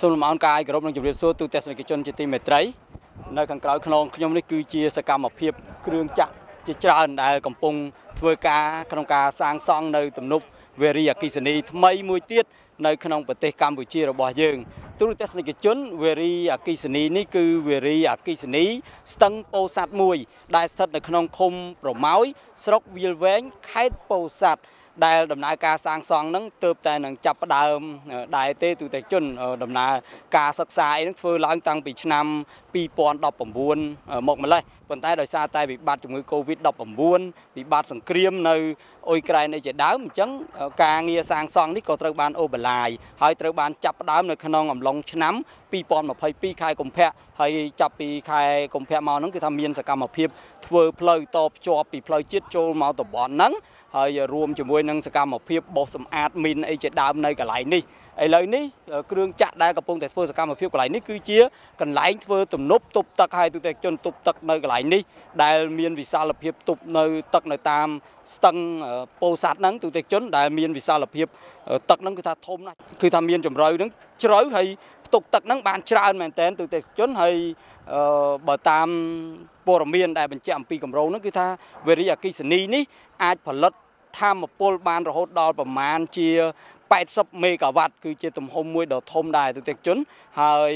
សូមលំអរកាយគោរពនិងជម្រាបសួរទូទស្សនិកជនជាទីមេត្រីនៅខាងក្រៅខ្នងខ្ញុំនេះគឺជាសកម្មភាពគ្រឿងចាក់ជាច្រើនដែលកំពុងធ្វើការក្នុងការសាងសង់នៅទំនប់វេរីអគិសនីថ្មីមួយទៀតនៅក្នុងប្រទេសកម្ពុជារបស់យើងទូរទស្សនិកជនវេរីអគិសនីនេះគឺវេរីអគិសនីស្ទឹងពោធិ៍សាត់មួយដែលស្ថិតនៅក្នុងឃុំប្រម៉ោយស្រុកវាលវែងខេត្តពោធិ៍សាត់ ដែលដំណើរការសាងសង់ហ្នឹងទើបតែនឹងចាប់ផ្ដើមដែរទេទូទៅជនដំណើរការសិក្សាអីហ្នឹងធ្វើឡើងតាំងពីឆ្នាំ2019មកម្លេះប៉ុន្តែដោយសារតែវិបត្តិជំងឺ Covid-19 វិបត្តិសង្គ្រាមនៅអ៊ុយក្រែនអីជាដើមអញ្ចឹងការងារសាងសង់នេះក៏ត្រូវបានអូបឡាយហើយត្រូវបានចាប់ផ្ដើមនៅក្នុងអំឡុងឆ្នាំ2022ខែកុម្ភៈហើយចាប់ពីខែកុម្ភៈមកហ្នឹងគឺថាមានសកម្មភាពធ្វើផ្លូវតភ្ជាប់ពីផ្លូវជាតិចូលមកតំបន់ហ្នឹងហើយរួមជាមួយនឹងសកម្មភាពបោសសម្អាតមីនអីជាដើមនៅកន្លែងនេះឥឡូវនេះគ្រឿងចាក់ដែលកំពុងតែធ្វើសកម្មភាពកន្លែងនេះគឺជាកន្លែងធ្វើទំនប់ទប់ទឹកឲ្យទូទៅជនទប់ទឹកនៅកន្លែងនេះដែលមានវិសាលភាពទប់នៅទឹកនៅតាមស្ទឹងពោធិ៍សាត់ហ្នឹងទូទៅជនដែលមានវិសាលភាពទឹកហ្នឹងគឺថាធំណាស់គឺថាមានជំរៅហ្នឹងជ្រៅហើយផ្ទុកទឹកហ្នឹងបានច្រើនមែនតើទូទៅជនហើយបើតាមព័ត៌មានដែលបញ្ជាក់អំពីគម្រោងហ្នឹងគឺថាវេរីអគិសនីនេះអាចផលិតធម្មពលបានរហូតដល់ប្រមាណជា 80មេហ្គាវ៉ាត់គឺជាទំហំមួយដ៏ធំដែរទូតិជនហើយ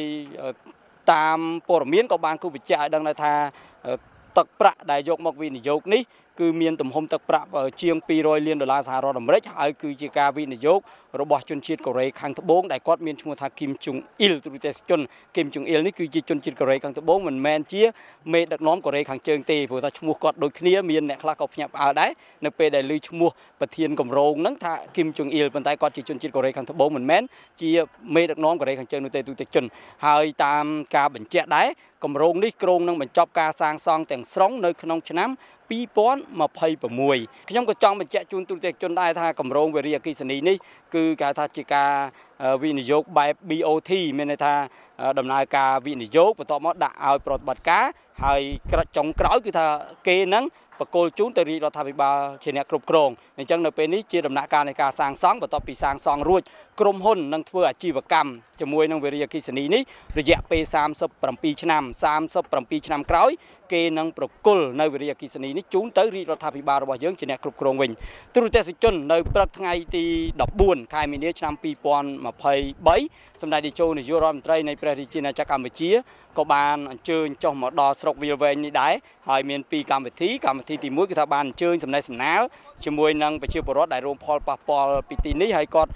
តាមព័ត៌មានក៏បានគូបញ្ជាក់ឲ្យដឹងដែរថាទឹកប្រាក់ដែលយកមកវិនិយោគនេះ គឺមានទំហំទឹកប្រាក់ជាង200លានដុល្លារសហរដ្ឋអាមេរិកហើយគឺជាការវិនិយោគរបស់ជនជាតិកូរ៉េខាងត្បូងដែលគាត់មានឈ្មោះថាគីមជុងអ៊ីលទូទេសជនគីមជុងអ៊ីលនេះគឺជាជនជាតិកូរ៉េខាងត្បូងមិនមែនជាមេដឹកនាំកូរ៉េខាងជើងទេព្រោះថាឈ្មោះគាត់ដូចគ្នាមានអ្នកខ្លះក៏ភ្ញាក់ផ្អើលដែរនៅពេលដែលឮឈ្មោះប្រធានគម្រោងហ្នឹងថាគីមជុងអ៊ីលប៉ុន្តែគាត់ជាជនជាតិកូរ៉េខាងត្បូងមិនមែនជាមេដឹកនាំកូរ៉េខាងជើងនោះទេទូទេសជនហើយតាមការបញ្ជាក់ដែរគម្រោងនេះក្រុងនឹងបញ្ចប់ការសាងសង់ទាំងស្រុងនៅក្នុងឆ្នាំ 2026ខ្ញុំក៏ចង់បញ្ជាក់ជូនទូរទស្សនិកជនដែរថាគម្រោងវិរិយអគិសនីនេះគឺគេថាជាការវិនិយោគបែប BOT មានន័យថាដំណើរការវិនិយោគបន្ទាប់មកដាក់ឲ្យប្រតិបត្តិការហើយក្រចុងក្រោយគឺថាគេនឹងបកគលជូនទៅរាជរដ្ឋាភិបាលជាអ្នកគ្រប់គ្រងអញ្ចឹងនៅពេលនេះជាដំណាក់កាលនៃការសាងសង់បន្ទាប់ពីសាងសង់រួចក្រុមហ៊ុននឹងធ្វើអាជីវកម្មជាមួយនឹងវិរិយអគិសនីនេះរយៈពេល37ឆ្នាំ37ឆ្នាំក្រោយ គេនឹងប្រគល់នៅវិរិយអគិសនីនេះជូនទៅរាជរដ្ឋាភិបាលរបស់យើងជាអ្នកគ្រប់គ្រងវិញទូរទស្សនិកជននៅព្រឹកថ្ងៃទី14ខែមីនាឆ្នាំ2023សម្ដេចតេជោនាយករដ្ឋមន្ត្រីនៃព្រះរាជាណាចក្រកម្ពុជាក៏បានអញ្ជើញចុះមកដល់ស្រុកវាលវែងនេះដែរហើយមានពីរកម្មវិធីកម្មវិធីទី1គឺថាបានអញ្ជើញសំណេះសំណាលជាមួយនឹងប្រជាពលរដ្ឋដែលរងផលប៉ះពាល់ពីទីនេះហើយគាត់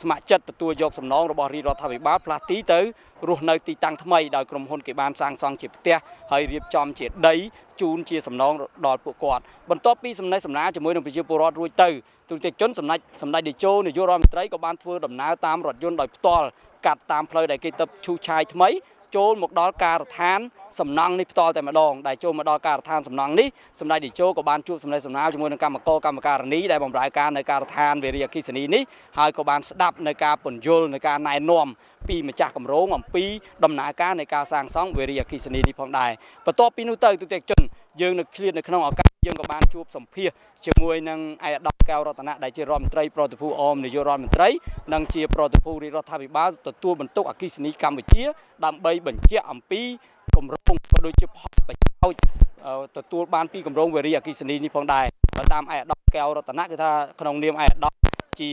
ស្ម័គ្រចិត្តទទួលយកសំណងរបស់រាជរដ្ឋាភិបាលផ្លាស់ទីទៅរស់នៅទីតាំងថ្មីដោយក្រុមហ៊ុនគេបានសាងសង់ជាផ្ទះហើយរៀបចំជាដីជូនជាសំណងដល់ពួកគាត់បន្ទាប់ពីសំណេះសំណាលជាមួយនឹងប្រជាពលរដ្ឋរួចទៅទូតិជនសម្ដេចសម្ដេចតេជោនាយករដ្ឋមន្ត្រីក៏បានធ្វើដំណើរតាមរថយន្តដោយផ្ទាល់កាត់តាមផ្លូវដែលគេទៅឈូសឆាយថ្មី ចូលមកដល់ការដ្ឋានសំណង់នេះផ្ទាល់តែម្ដងដែលចូលមកដល់ការដ្ឋានសំណង់នេះសម្ដេចតេជោក៏បានជួបសម្ដែងសំណាលជាមួយនឹងកម្មករកម្មការិនីដែលបម្រើការនៅការដ្ឋានវិរិយអគិសនីនេះហើយក៏បានស្ដាប់នៅការពន្យល់នៅការណែនាំពីម្ចាស់គម្រោងអំពីដំណើរការនៃការសាងសង់វិរិយអគិសនីនេះផងដែរបន្ទាប់ពីនោះទៅទូទាំងជន យើងនឹងឆ្លៀតនៅក្នុងឱកាសយើងក៏បានជួបសម្ភាសជាមួយនឹងឯកឧត្តមកែវរតនៈដែលជារដ្ឋមន្ត្រីប្រតិភូអមនាយករដ្ឋមន្ត្រីនិងជាប្រតិភូរាជរដ្ឋាភិបាលទទួលបន្ទុកអគិសនីកម្ពុជា ដើម្បីបញ្ជាក់អំពីគម្រោងក៏ដូចជាផលប្រយោជន៍ទទួលបានពីគម្រោងវេរីអគិសនីនេះផងដែរតាមឯកឧត្តមកែវរតនៈគឺថាក្នុងនាមឯកឧត្តមជា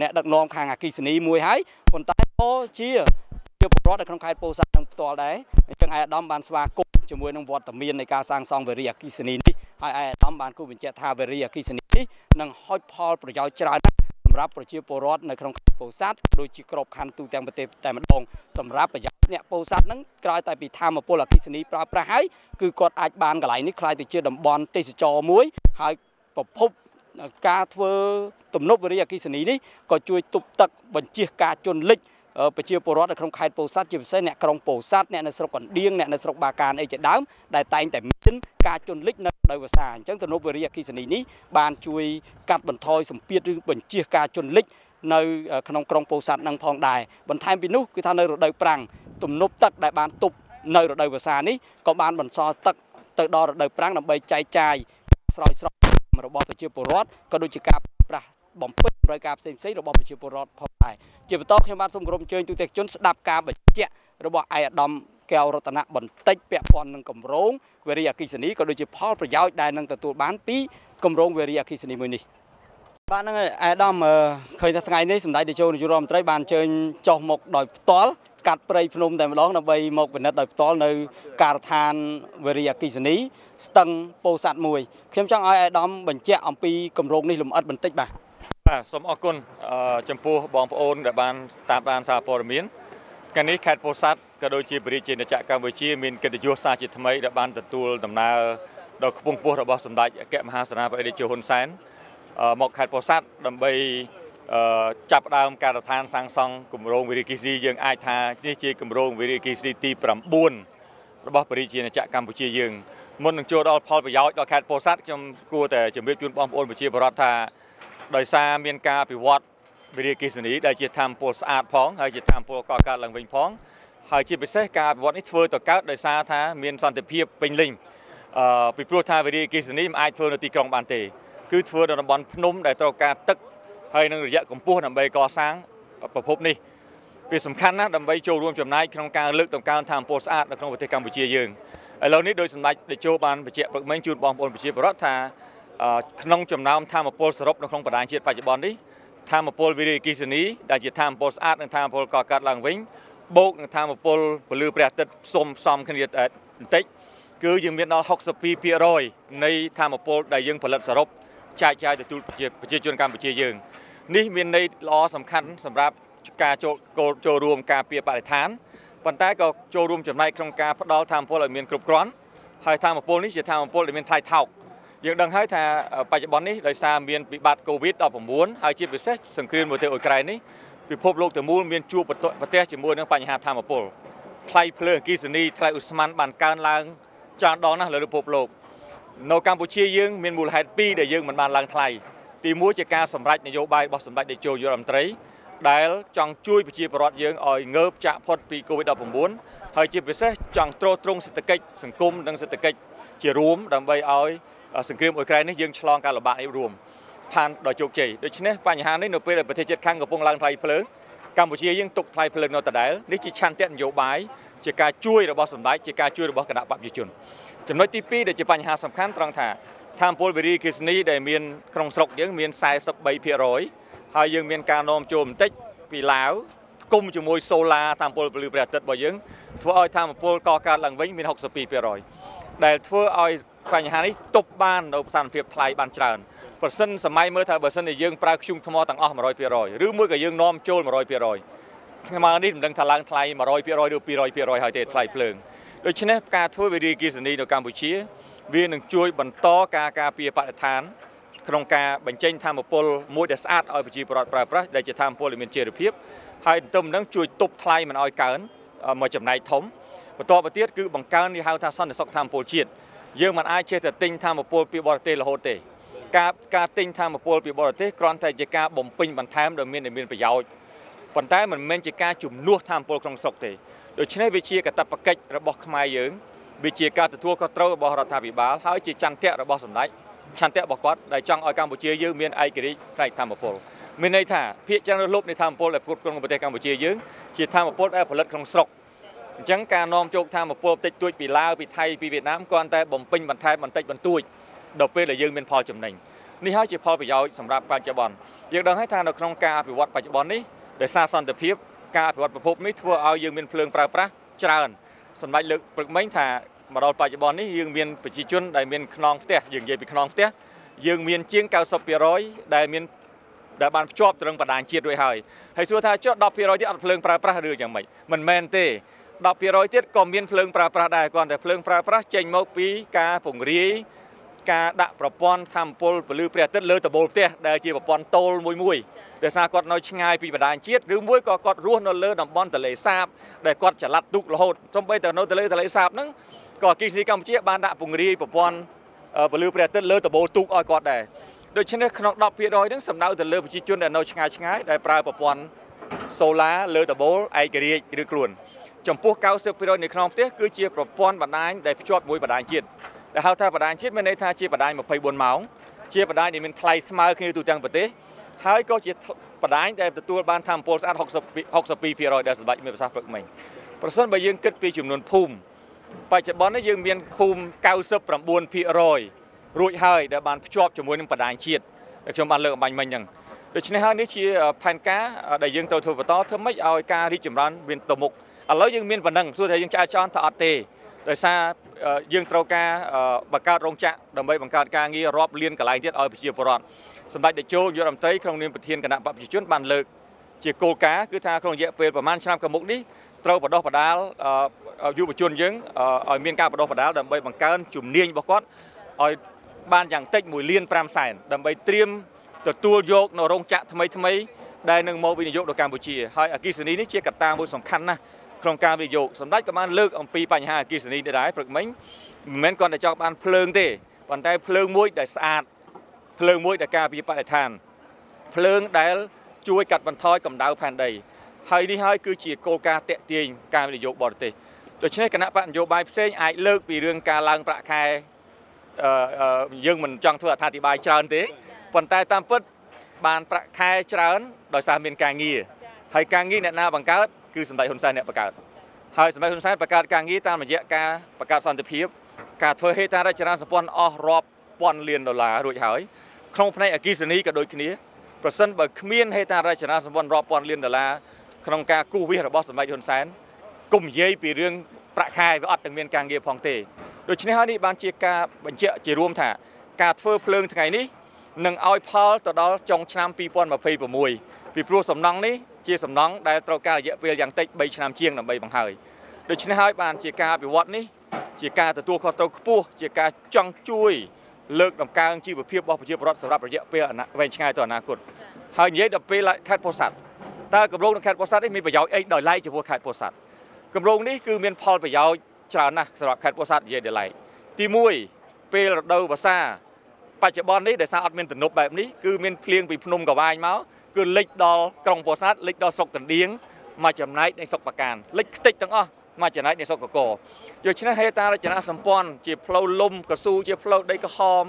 អ្នកដឹកនាំខាងអគិសនីមួយហើយប៉ុន្តែក៏ជាជាពលរដ្ឋនៅក្នុងខេត្តពោធិ៍សាត់នឹងផ្ទាល់ដែរអញ្ចឹងឯកឧត្តមបានស្វាគមន៍ ជាមួយនឹងវត្តមាននៃការសាងសង់វេរីអគិសនីនេះហើយឯកឧត្តមបានគូបញ្ជាក់ថាវេរីអគិសនីនេះនឹងហុចផលប្រយោជន៍ច្រើនសម្រាប់ប្រជាពលរដ្ឋនៅក្នុងខេត្តពោធិ៍សាត់ដូចជាក្របខ័ណ្ឌទូទាំងប្រទេសតែម្ដងសម្រាប់ប្រយោជន៍អ្នកពោធិ៍សាត់ហ្នឹងក្រោយតែពីធម្មពលអគិសនីប្រើប្រាស់ហើយគឺគាត់អាចបានកន្លែងនេះខ្លាយទៅជាតំបន់ទេសចរមួយហើយប្រភពការធ្វើទំនប់វារីអគិសនីនេះក៏ជួយទប់ទឹកបញ្ជៀសការជន់លិច ប្រជាពលរដ្ឋនៅក្នុងខេត្តពោធិ៍សាត់ជាពិសេសអ្នកក្រុងពោធិ៍សាត់អ្នកនៅស្រុកកណ្ដៀងអ្នកនៅស្រុកបាកានអីជាដើមដែលតែងតែមានការជន់លិចនៅដោយភាសាអញ្ចឹងទំនប់វារីអគិសនីនេះបានជួយកាត់បន្ថយសម្ពាធឬបញ្ជៀសការជន់លិចនៅក្នុងក្រុងពោធិ៍សាត់នឹងផងដែរបន្ថែមពីនោះគឺថានៅរដូវប្រាំងទំនប់ទឹកដែលបានទប់នៅរដូវវស្សានេះក៏បានបន្សល់ទឹកទៅដល់រដូវប្រាំងដើម្បីចែកចាយស្រោចស្រពរបស់ប្រជាពលរដ្ឋក៏ដូចជាការប្រាស់បំពេញតម្រូវការផ្សេងៗរបស់ប្រជាពលរដ្ឋផងដែរ ជាបន្តខ្ញុំបាទសូមគោរពអញ្ជើញទូទាំងជនស្ដាប់ការបញ្ជាក់របស់ឯកឧត្តមកែវរតនៈបន្តិចពាក់ព័ន្ធនឹងគម្រោងវេរីអគិសនីក៏ដូចជាផលប្រយោជន៍ដែលនឹងទទួលបានពីគម្រោងវេរីអគិសនីមួយនេះបាទហ្នឹងហើយអាដាមឃើញថាថ្ងៃនេះសម្ដេចតេជោនាយករដ្ឋមន្ត្រីបានអញ្ជើញចុះមកដោយផ្ទាល់កាត់ព្រៃភ្នំតែម្ដងដើម្បីមកពិនិត្យដោយផ្ទាល់នៅការដ្ឋានវេរីអគិសនីស្ទឹងពោធិ៍សាត់មួយខ្ញុំចង់ឲ្យអាដាមបញ្ជាក់អំពីគម្រោងនេះលម្អិតបន្តិចបាទ បាទសូមអរគុណចំពោះបងប្អូនដែលបានតាមដានសារព័ត៌មានកាលនេះខេត្តពោធិ៍សាត់ក៏ដូចជាបរិយាជាចក្រកម្ពុជាមានកិត្តិយសសារជាថ្មីដែលបានទទួលដំណើរដ៏ខ្ពង់ខ្ពស់របស់សម្ដេចអគ្គមហាសេនាបតីជហ៊ុនសែនមកខេត្តពោធិ៍សាត់ដើម្បីចាប់ផ្ដើមការដ្ឋានសាងសង់គម្រោងវិរិយគិស៊ីយើងអាចថានេះជាគម្រោងវិរិយគិស៊ីទី9របស់បរិជាណាចក្រកម្ពុជាយើងមុននឹងចូលដល់ផលប្រយោជន៍ដល់ខេត្តពោធិ៍សាត់ខ្ញុំគួរតែជម្រាបជូនបងប្អូនប្រជាពលរដ្ឋថា ដោយសារមានការអភិវឌ្ឍវិរិយគិសនីដែលជាធម្មពលស្អាតផងហើយជាធម្មពលកកើតឡើងវិញផងហើយជាពិសេសការអភិវឌ្ឍនេះធ្វើទៅកើតដោយសារថាមានសន្តិភាពពេញលេញអឺពីព្រោះថាវិរិយគិសនីមិនអាចធ្វើនៅទីក្រុងបានទេគឺធ្វើនៅតំបន់ភ្នំដែលត្រូវការទឹកហើយនឹងរយៈកម្ពស់ដើម្បីកសាងប្រភពនេះវាសំខាន់ណាស់ដើម្បីចូលរួមចំណែកក្នុងការលើកតម្កើងធម្មពលស្អាតនៅក្នុងប្រទេសកម្ពុជាយើងឥឡូវនេះដោយសម្ដេចតេជោបានបញ្ជាក់ព្រឹកមិញជូនបងប្អូនប្រជាពលរដ្ឋថា ក្នុងចំណោមធម្មពលសរុបនៅក្នុងបណ្ដាញជាតិបច្ចុប្បន្ននេះធម្មពលវិរិយអគិសនីដែលជាធម្មពលស្អាតនិងធម្មពលកកើតឡើងវិញបូកនឹងធម្មពលពលឺព្រះអាទិត្យសុំសំគ្នាបន្តិចគឺយើងមានដល់62%នៃធម្មពលដែលយើងផលិតសរុបចែកចាយទទួលប្រជាជនកម្ពុជាយើងនេះមានន័យល្អសំខាន់សម្រាប់ការចូលចូលរួមការពារបរិស្ថានប៉ុន្តែក៏ចូលរួមចំណែកក្នុងការផ្ដល់ធម្មពលឲ្យមានគ្រប់គ្រាន់ហើយធម្មពលនេះជាធម្មពលដែលមានថ្លៃថោក យើងដឹងហើយថាបច្ចុប្បន្ននេះដោយសារមានវិបត្តិ COVID-19 ហើយជាពិសេសសង្គ្រាមប្រទេសអ៊ុយក្រែននេះពិភពលោកទាំងមូលមានជួបប្រទះជាមួយនឹងបញ្ហាធម្មពលថ្លៃភ្លើងអគ្គិសនីថ្លៃឧស្ម័នបានកើនឡើងច្រើនដងណាស់លើពិភពលោកនៅកម្ពុជាយើងមានមូលហេតុពីរដែលយើងមិនបានឡើងថ្លៃទីមួយជាការសម្រេចនយោបាយរបស់សម្ដេចតេជោយុរដ្ឋមន្ត្រីដែលចង់ជួយប្រជាពលរដ្ឋយើងឲ្យងើបចាក់ផុតពី COVID-19 ហើយជាពិសេសចង់ទ្រទ្រង់សេដ្ឋកិច្ចសង្គមនិងសេដ្ឋកិច្ចជារួមដើម្បីឲ្យ សង្គ្រាមអ៊ុយក្រែននេះយើងឆ្លងការលំបាកនេះរួមផានដល់ជោគជ័យដូច្នេះបញ្ហានេះនៅពេលដែលប្រទេសជិតខាងកំពុងឡើងថ្លៃភ្លើងកម្ពុជាយើងទុកថ្លៃភ្លើងនៅដដែលនេះជាឆន្ទៈនយោបាយជាការជួយរបស់សម្ដេចជាការជួយរបស់គណៈបព្វជិជនចំណុចទី2ដែលជាបញ្ហាសំខាន់ត្រង់ថាធម្មពលវិរិយគិសនីដែលមានក្នុងស្រុកយើងមាន43%ហើយយើងមានការនាំចូលបន្តិចពីឡាវគុំជាមួយសូឡាធម្មពលពលឺព្រះអាទិត្យរបស់យើងធ្វើឲ្យធម្មពលកកើតឡើងវិញមាន62%ដែលធ្វើឲ្យ បញ្ហានេះទប់បាននៅស្ថានភាពថ្លៃបានច្រើនប្រសិនសម័យមើលថាបើសិនជាយើងប្រើធ្យូងថ្មទាំងអស់100%ឬមួយក៏យើងនាំចូល100%ថ្ងៃនេះមិនដឹងថាឡើងថ្លៃ100%ឬ200%ហើយទេថ្លៃភ្លើងដូច្នេះការធ្វើវិរិយគិសនីនៅកម្ពុជា វានឹងជួយបន្តការការពារបរិស្ថានក្នុងការបញ្ចេញធម្មពលមួយដែលស្អាតឲ្យប្រជាពលរដ្ឋប្រើប្រាស់ដែលជាធម្មពលដែលមានជីវភាពហើយទន្ទឹមនឹងជួយទប់ថ្លៃមិនឲ្យកើនមកចំណែកធំបន្តទៅទៀតគឺបង្កើននេះហៅថាសន្តិសុខធម្មពលជាតិ យើងមិនអាចចេះតែទិញធម្មពលពីបរទេសរហូតទេការការទិញធម្មពលពីបរទេសគ្រាន់តែជាការបំពេញបន្ថែមដែលមានមានប្រយោជន៍ប៉ុន្តែមិនមែនជាការជំនួសធម្មពលក្នុងស្រុកទេដូច្នេះវាជាកាតព្វកិច្ចរបស់ខ្មែរយើងវាជាការទទួលខុសត្រូវរបស់រដ្ឋាភិបាលហើយជាចន្ទៈរបស់សម្ដេចឆន្ទៈរបស់គាត់ដែលចង់ឲ្យកម្ពុជាយើងមានឯករាជ្យផ្នែកធម្មពលមានន័យថាភាគច្រើនលុបនៃធម្មពលដែលផ្គត់ផ្គង់ក្នុងប្រទេសកម្ពុជាយើងជាធម្មពលដែលផលិតក្នុងស្រុក អញ្ចឹងការនាំចូលធម្មពលតិចតួចពីឡាវពីថៃពីវៀតណាមគ្រាន់តែបំពេញបន្ថែមបន្តិចបន្តួចដល់ពេលដែលយើងមានផលចំណេញនេះហើយជាផលប្រយោជន៍សម្រាប់បច្ចុប្បន្នយើងដឹងហើយថានៅក្នុងការអភិវឌ្ឍបច្ចុប្បន្ននេះដោយសារសន្តិភាពការអភិវឌ្ឍប្រភពនេះធ្វើឲ្យយើងមានភ្លើងប្រើប្រាស់ច្រើនសម្ដេចលើកព្រឹកមិញថាមកដល់បច្ចុប្បន្ននេះយើងមានប្រជាជនដែលមានខ្នងផ្ទះយើងនិយាយពីខ្នងផ្ទះយើងមានជាង90%ដែលមានដែលបានភ្ជាប់ទៅនឹងបណ្ដាញជាតិរួចហើយហើយសួរថាចុះ10%ទៀតអត់ភ្លើងប្រើប្រាស់ឬយ៉ាងម៉េចមិនមែនទេ 10%ទៀតក៏មានភ្លើងប្រើប្រាស់ដែរគ្រាន់តែភ្លើងប្រើប្រាស់ចេញមកពីការពង្រាយការដាក់ប្រព័ន្ធធម្មពលពលឺព្រះអាទិត្យលើដបូលផ្ទះដែលជាប្រព័ន្ធតូលមួយមួយដោយសារគាត់នៅឆ្ងាយពីបណ្ដាញជាតិឬមួយក៏គាត់រស់នៅលើតំបន់ទន្លេសាបដែលគាត់ចល័តទូករហូតសូម្បីតែនៅទៅលើទន្លេសាបហ្នឹងក៏អគិសនីកម្ពុជាបានដាក់ពង្រាយប្រព័ន្ធពលឺព្រះអាទិត្យលើដបូលទូកឲ្យគាត់ដែរដូច្នេះក្នុង10%ហ្នឹងសំដៅទៅលើប្រជាជនដែលនៅឆ្ងាយឆ្ងាយដែលប្រើប្រព័ន្ធសូឡាលើដបូលឯករាជ្យឬខ្លួន ចំពោះ90%នៅក្នុងផ្ទះគឺជាប្រព័ន្ធបណ្ដាញដែលភ្ជាប់មួយបណ្ដាញជាតិដែលហៅថាបណ្ដាញជាតិមានន័យថាជាបណ្ដាញ24ម៉ោងជាបណ្ដាញដែលមានថ្លៃស្មើគ្នាទូទាំងប្រទេសហើយក៏ជាបណ្ដាញដែលទទួលបានធម្មពលស្អាត60 62%ដែលសម្បត្តិមានប្រសាសន៍ព្រឹកមិញប្រសិនបើយើងគិតពីចំនួនភូមិបច្ចុប្បន្ននេះយើងមានភូមិ99%រួចហើយដែលបានភ្ជាប់ជាមួយនឹងបណ្ដាញជាតិដែលខ្ញុំបានលើកអំបញ្ញមិញហ្នឹងដូច្នេះហើយនេះជាផែនការដែលយើងត្រូវធ្វើបន្តធ្វើម៉េចឲ្យការរីកចម្រើនមានទៅមុខ ឥឡូវយើងមានប៉ុណ្ណឹងសួរថាយើងឆ្អែតចន់ថាអត់ទេដោយសារយើងត្រូវការបង្កើតរោងចក្រដើម្បីបង្កើតការងាររាប់លានកន្លែងទៀតឲ្យប្រជាពលរដ្ឋសម្ដេចតេជោយុរដ្ឋមន្ត្រីក្នុងនាមប្រធានគណៈបព្វជិជនបានលើកជាគោលការណ៍គឺថាក្នុងរយៈពេលប្រហែលឆ្នាំខាងមុខនេះត្រូវបដោះបដាលយុវជនយើងឲ្យមានការបដោះបដាលដើម្បីបង្កើនជំនាញរបស់គាត់ឲ្យបានយ៉ាងតិច1លាន5សែនដើម្បីត្រៀមទទួលយកនៅរោងចក្រថ្មីថ្មីដែលនឹងមកវិនិយោគដល់កម្ពុជាហើយអគិសនីនេះជាកត្តាមួយសំខាន់ណាស់ ក្នុងការវិនិយោគសម្ដេចក៏បានលើកអំពីបញ្ហាអគិសនីនេះដែរព្រឹកមិញមិនមែនគ្រាន់តែចង់បានភ្លើងទេប៉ុន្តែភ្លើងមួយដែលស្អាតភ្លើងមួយដែលការពារបរិស្ថានភ្លើងដែលជួយកាត់បន្ថយកម្ដៅផែនដីហើយនេះហើយគឺជាគោលការណ៍តេទៀងការវិនិយោគបរទេសដូច្នេះគណៈបកនយោបាយផ្សេងអាចលើកពីរឿងការឡើងប្រាក់ខែអឺយើងមិនចង់ធ្វើអត្ថាធិប្បាយច្រើនទេប៉ុន្តែតាមពិតបានប្រាក់ខែច្រើនដោយសារមានការងារហើយការងារអ្នកណាបង្កើត គឺសម្ដេចហ៊ុនសែនអ្នកបង្កើតហើយសម្ដេចហ៊ុនសែនបង្កើតការងារតាមរយៈការបង្កើតសន្តិភាពការធ្វើហេដ្ឋារចនាសម្ព័ន្ធអស់រាប់ពាន់លានដុល្លាររួចហើយក្នុងផ្នែកអគិសនីក៏ដូចគ្នាប្រសិនបើគ្មានហេដ្ឋារចនាសម្ព័ន្ធរាប់ពាន់លានដុល្លារក្នុងការគូសវាសរបស់សម្ដេចហ៊ុនសែនគុំនិយាយពីរឿងប្រាក់ខែវាអត់ទាំងមានការងារផងទេដូច្នេះហើយនេះបានជាការបញ្ជាក់ជារួមថាការធ្វើភ្លើងថ្ងៃនេះនឹងឲ្យផលទៅដល់ចុងឆ្នាំ2026ពីព្រោះសំណង់នេះ ជាសំណង់ដែលត្រូវការរយៈពេលយ៉ាងតិច3ឆ្នាំជាងដើម្បីបង្ហើយដូច្នេះហើយបានជាការអភិវឌ្ឍនេះជាការទទួលខុសត្រូវខ្ពស់ជាការចង់ជួយលើកដំកើងជីវភាពរបស់ប្រជាពលរដ្ឋសម្រាប់រយៈពេលវែងឆ្ងាយទៅអនាគតហើយនិយាយដល់ពេលខេត្តពោធិ៍សាត់តើគម្រោងនៅខេត្តពោធិ៍សាត់នេះមានប្រយោជន៍អីដោយឡែកចំពោះខេត្តពោធិ៍សាត់គម្រោងនេះគឺមានផលប្រយោជន៍ច្រើនណាស់សម្រាប់ខេត្តពោធិ៍សាត់និយាយដោយឡែកទី1ពេលរដូវវស្សាបច្ចុប្បន្ននេះដោយសារអត់មានទំនប់បែបនេះគឺមានភ្លៀងពីភ្នំកវាញមក គឺលិចដល់ក្រុងពោធិ៍សាត់លិចដល់ស្រុកកណ្ដៀងមកចំណែកនៃស្រុកបកានលិចខ្ទេចទាំងអស់មកចំណែកនៃស្រុកកកដូច្នេះហេតារចនាសម្ព័ន្ធជាផ្លូវលំកស៊ូជាផ្លូវដីក្រហម